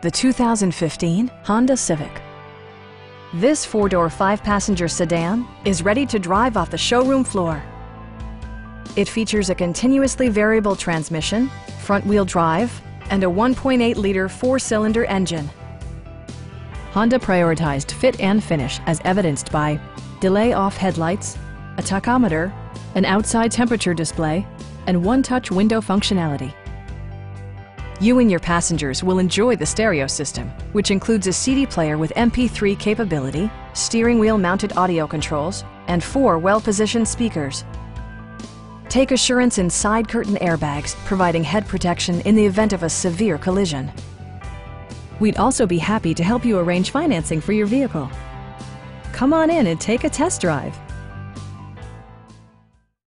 the 2015 Honda Civic. This four-door, five-passenger sedan is ready to drive off the showroom floor. It features a continuously variable transmission, front-wheel drive, and a 1.8-liter four-cylinder engine. Honda prioritized fit and finish as evidenced by delay off headlights, a tachometer, an outside temperature display, and one-touch window functionality. You and your passengers will enjoy the stereo system, which includes a CD player with MP3 capability, steering wheel mounted audio controls, and four well-positioned speakers. Take assurance in side curtain airbags, providing head protection in the event of a severe collision. We'd also be happy to help you arrange financing for your vehicle. Come on in and take a test drive.